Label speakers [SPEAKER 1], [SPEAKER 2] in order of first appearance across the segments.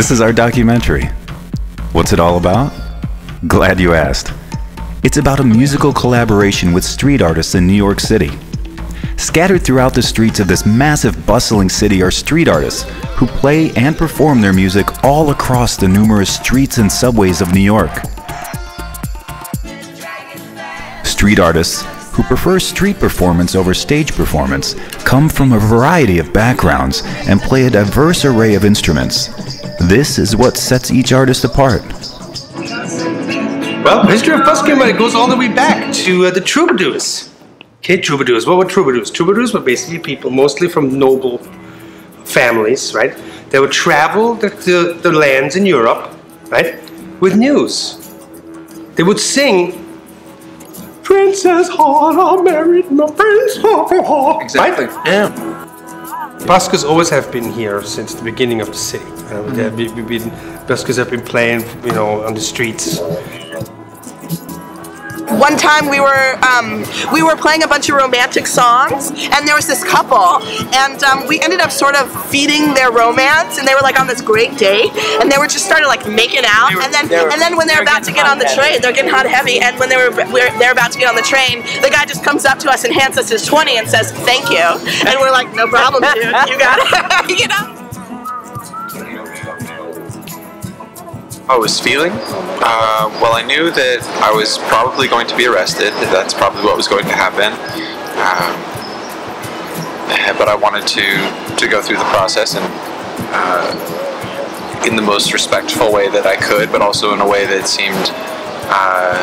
[SPEAKER 1] This is our documentary. What's it all about? Glad you asked. It's about a musical collaboration with street artists in New York City. Scattered throughout the streets of this massive, bustling city are street artists who play and perform their music all across the numerous streets and subways of New York. Street artists who prefer street performance over stage performance come from a variety of backgrounds and play a diverse array of instruments. This is what sets each artist apart.
[SPEAKER 2] Well, history of busking, it goes all the way back to uh, the troubadours. Okay, troubadours. What were troubadours? Troubadours were basically people, mostly from noble families, right? They would travel the, the, the lands in Europe, right, with news. They would sing Princess Hana married no prince.
[SPEAKER 3] Exactly.
[SPEAKER 2] Right? Yeah. Buskers always have been here since the beginning of the city. Uh. We've been, buskers have been playing, you know, on the streets
[SPEAKER 4] one time we were um, we were playing a bunch of romantic songs, and there was this couple, and um, we ended up sort of feeding their romance, and they were like on this great date, and they were just started like making out, were, and then were, and then when they're about to get on the heavy. train, they're getting hot heavy, and when they were they're about to get on the train, the guy just comes up to us and hands us his twenty and says thank you, and we're like no problem, dude, you got it, you know.
[SPEAKER 5] I was feeling? Uh, well, I knew that I was probably going to be arrested. That's probably what was going to happen. Um, but I wanted to, to go through the process and uh, in the most respectful way that I could, but also in a way that seemed uh,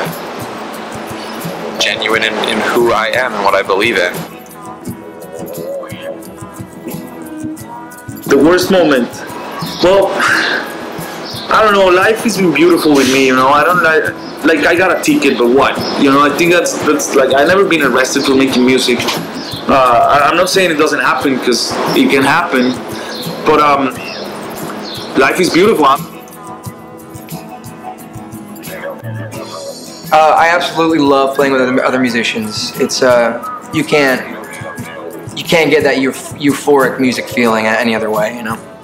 [SPEAKER 5] genuine in, in who I am and what I believe in.
[SPEAKER 6] The worst moment. Well, I don't know. Life has been beautiful with me. You know, I don't like like I got a ticket, but what? You know, I think that's that's like I've never been arrested for making music. Uh, I'm not saying it doesn't happen because it can happen, but um, life is beautiful. Uh,
[SPEAKER 3] I absolutely love playing with other, other musicians. It's uh, you can't you can't get that euphoric music feeling any other way, you know.